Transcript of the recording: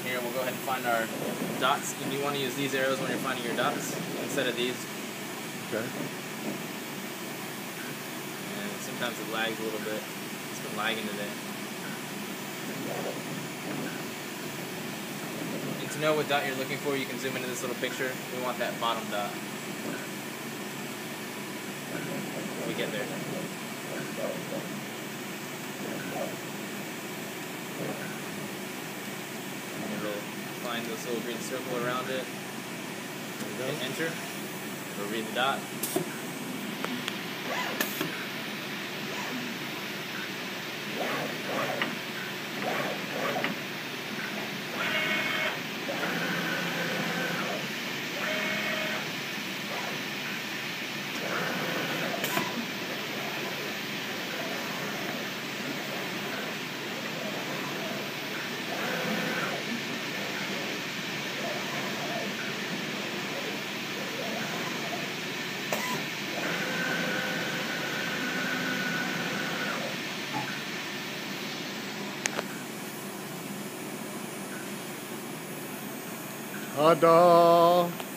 here, we'll go ahead and find our dots. And you want to use these arrows when you're finding your dots instead of these. Okay. And sometimes it lags a little bit. It's been lagging today. And to know what dot you're looking for, you can zoom into this little picture. We want that bottom dot. When we get there. And it'll find this little green circle around it. Hit enter. It'll read the dot. Ta-da!